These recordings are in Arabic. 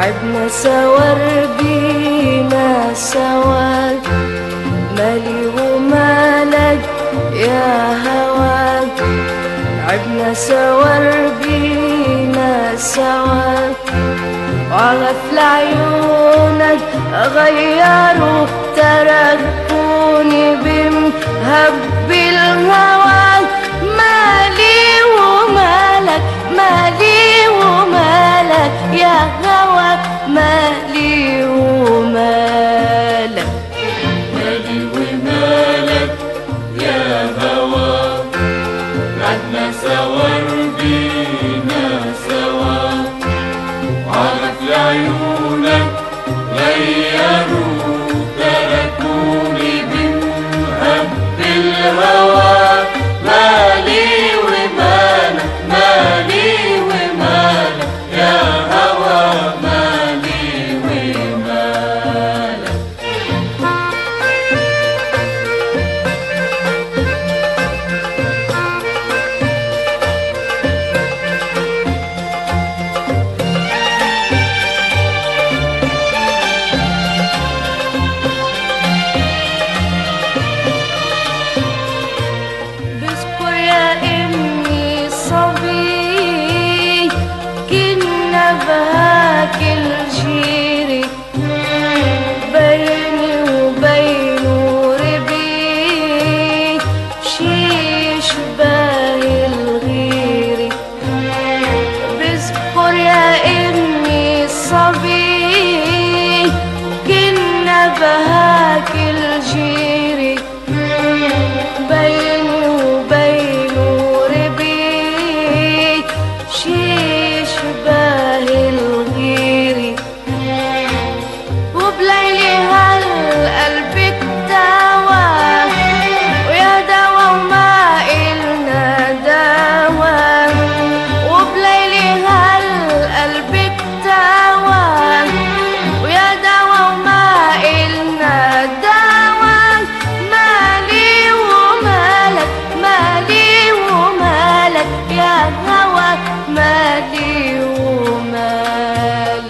لعبنا سوا ربينا سوا مالي ومالك يا هواك لعبنا سوا ربينا سوا وعرف لعيونك غيروا تركوني بمهب الهوى glory.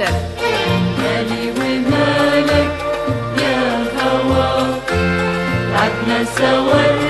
لك مالي ومالك يا هوا تعبنا سوا.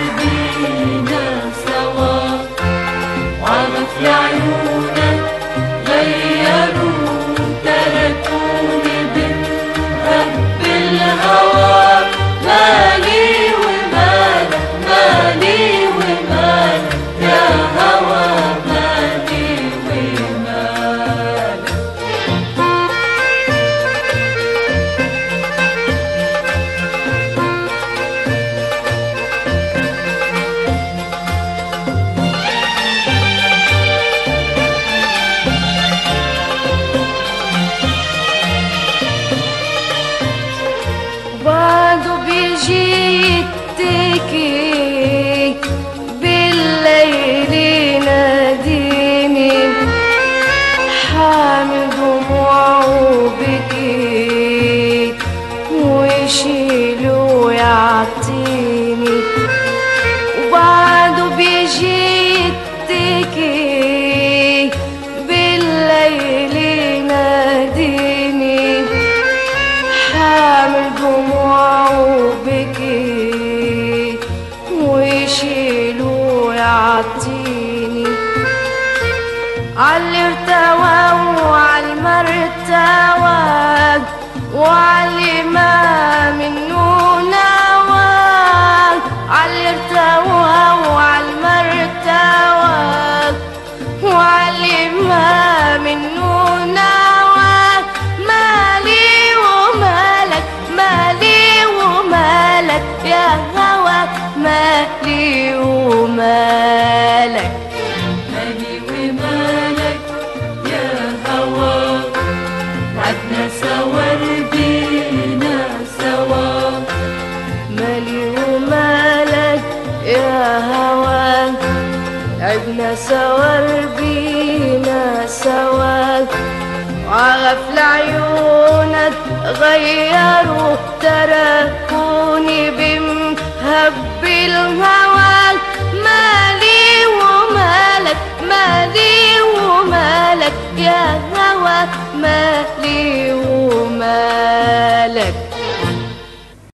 وغفل عيونك غيروا تركوني بمهب الهوى